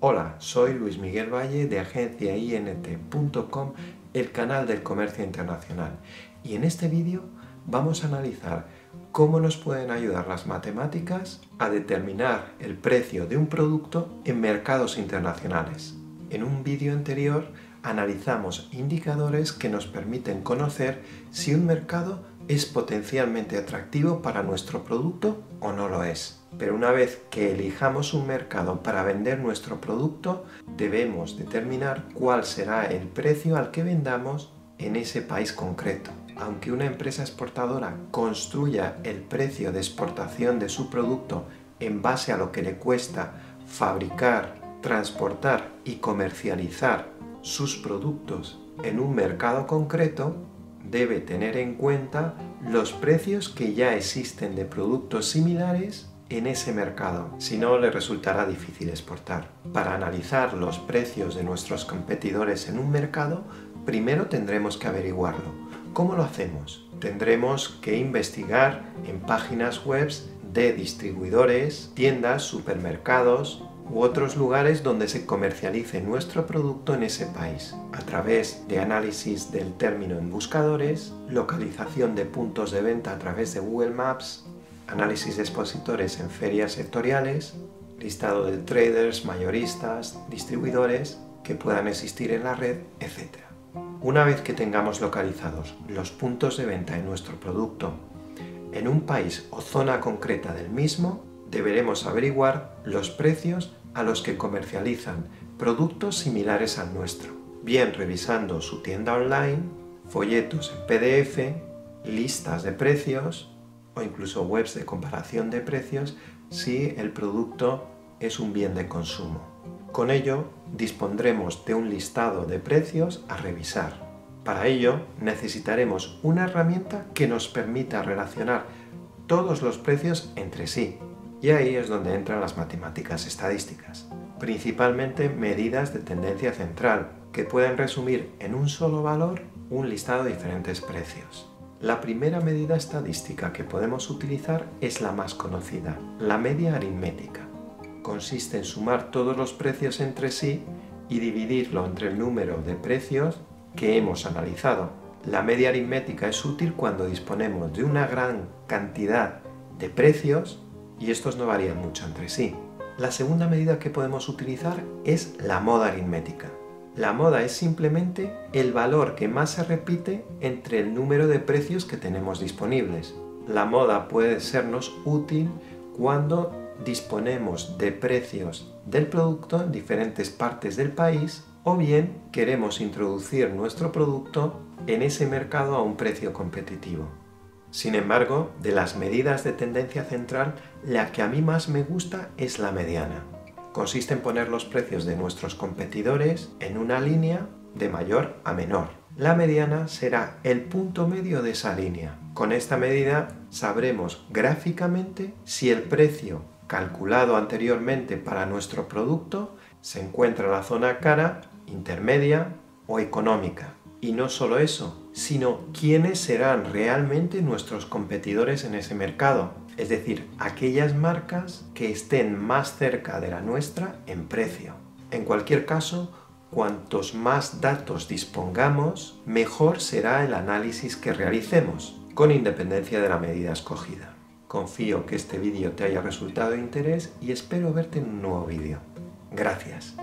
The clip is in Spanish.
Hola, soy Luis Miguel Valle de agenciaint.com, el canal del comercio internacional. Y en este vídeo vamos a analizar cómo nos pueden ayudar las matemáticas a determinar el precio de un producto en mercados internacionales. En un vídeo anterior analizamos indicadores que nos permiten conocer si un mercado es potencialmente atractivo para nuestro producto o no lo es. Pero una vez que elijamos un mercado para vender nuestro producto, debemos determinar cuál será el precio al que vendamos en ese país concreto. Aunque una empresa exportadora construya el precio de exportación de su producto en base a lo que le cuesta fabricar, transportar y comercializar sus productos en un mercado concreto, debe tener en cuenta los precios que ya existen de productos similares en ese mercado, si no le resultará difícil exportar. Para analizar los precios de nuestros competidores en un mercado, primero tendremos que averiguarlo. ¿Cómo lo hacemos? Tendremos que investigar en páginas web de distribuidores, tiendas, supermercados, u otros lugares donde se comercialice nuestro producto en ese país, a través de análisis del término en buscadores, localización de puntos de venta a través de Google Maps, análisis de expositores en ferias sectoriales, listado de traders, mayoristas, distribuidores que puedan existir en la red, etc. Una vez que tengamos localizados los puntos de venta de nuestro producto en un país o zona concreta del mismo, deberemos averiguar los precios a los que comercializan productos similares al nuestro, bien revisando su tienda online, folletos en PDF, listas de precios o incluso webs de comparación de precios si el producto es un bien de consumo. Con ello dispondremos de un listado de precios a revisar. Para ello necesitaremos una herramienta que nos permita relacionar todos los precios entre sí y ahí es donde entran las matemáticas estadísticas, principalmente medidas de tendencia central, que pueden resumir en un solo valor un listado de diferentes precios. La primera medida estadística que podemos utilizar es la más conocida, la media aritmética. Consiste en sumar todos los precios entre sí y dividirlo entre el número de precios que hemos analizado. La media aritmética es útil cuando disponemos de una gran cantidad de precios y estos no varían mucho entre sí. La segunda medida que podemos utilizar es la moda aritmética. La moda es simplemente el valor que más se repite entre el número de precios que tenemos disponibles. La moda puede sernos útil cuando disponemos de precios del producto en diferentes partes del país o bien queremos introducir nuestro producto en ese mercado a un precio competitivo. Sin embargo, de las medidas de tendencia central, la que a mí más me gusta es la mediana. Consiste en poner los precios de nuestros competidores en una línea de mayor a menor. La mediana será el punto medio de esa línea. Con esta medida sabremos gráficamente si el precio calculado anteriormente para nuestro producto se encuentra en la zona cara, intermedia o económica. Y no solo eso, sino quiénes serán realmente nuestros competidores en ese mercado. Es decir, aquellas marcas que estén más cerca de la nuestra en precio. En cualquier caso, cuantos más datos dispongamos, mejor será el análisis que realicemos, con independencia de la medida escogida. Confío que este vídeo te haya resultado de interés y espero verte en un nuevo vídeo. Gracias.